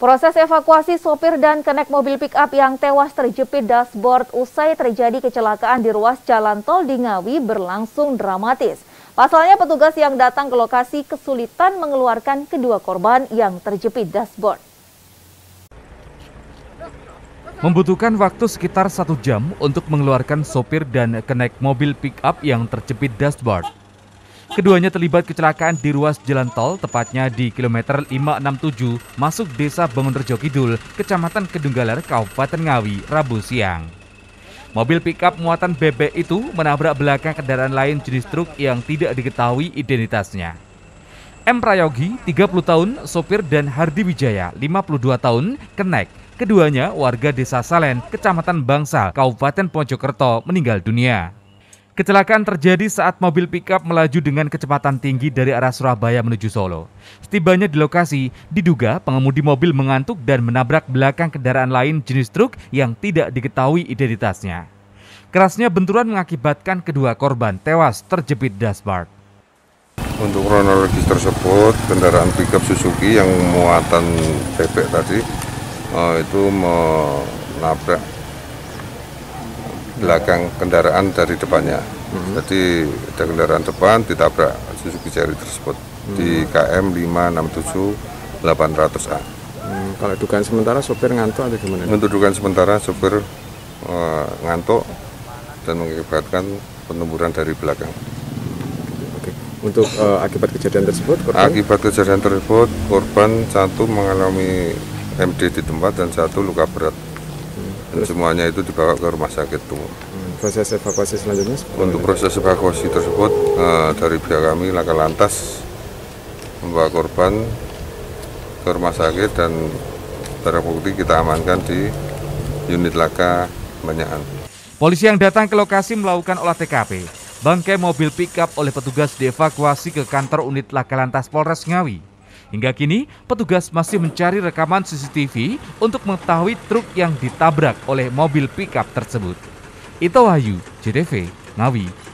Proses evakuasi sopir dan kenek mobil pick-up yang tewas terjepit dashboard usai terjadi kecelakaan di ruas jalan tol di Ngawi berlangsung dramatis. Pasalnya petugas yang datang ke lokasi kesulitan mengeluarkan kedua korban yang terjepit dashboard. Membutuhkan waktu sekitar satu jam untuk mengeluarkan sopir dan kenek mobil pick-up yang terjepit dashboard. Keduanya terlibat kecelakaan di ruas jalan tol, tepatnya di kilometer 567 masuk desa Bangunrejo Kidul, Kecamatan Kedunggalar, Kabupaten Ngawi, Rabu siang. Mobil pickup muatan bebek itu menabrak belakang kendaraan lain jenis truk yang tidak diketahui identitasnya. M. Prayogi, 30 tahun, sopir dan Hardi Wijaya, 52 tahun, kenek. Keduanya warga desa Salen, Kecamatan Bangsal, Kabupaten Mojokerto, meninggal dunia. Kecelakaan terjadi saat mobil pickup melaju dengan kecepatan tinggi dari arah Surabaya menuju Solo. Setibanya di lokasi, diduga pengemudi mobil mengantuk dan menabrak belakang kendaraan lain jenis truk yang tidak diketahui identitasnya. Kerasnya benturan mengakibatkan kedua korban tewas terjepit dashboard. Untuk kronologis tersebut, kendaraan pickup Suzuki yang muatan bebek tadi uh, itu menabrak belakang kendaraan dari depannya. Hmm. Jadi ada kendaraan depan ditabrak Suzuki Cherry tersebut hmm. di KM 567 800A. Hmm, kalau dugaan sementara sopir ngantuk atau gimana? Untuk dugaan sementara sopir uh, ngantuk dan mengakibatkan penemburan dari belakang. Oke. Untuk uh, akibat kejadian tersebut, korban? Akibat kejadian tersebut, korban satu mengalami MD di tempat dan satu luka berat. Dan semuanya itu dibawa ke rumah sakit tuh. Hmm, proses evakuasi selanjutnya? Untuk proses evakuasi tersebut uh, dari pihak kami laka lantas membawa korban ke rumah sakit dan barang bukti kita amankan di unit laka Banyakan. Polisi yang datang ke lokasi melakukan olah TKP. Bangkai mobil pickup oleh petugas dievakuasi ke kantor unit laka lantas Polres Ngawi. Hingga kini, petugas masih mencari rekaman CCTV untuk mengetahui truk yang ditabrak oleh mobil pickup tersebut. Ito Wahyu, JTV, Ngawi.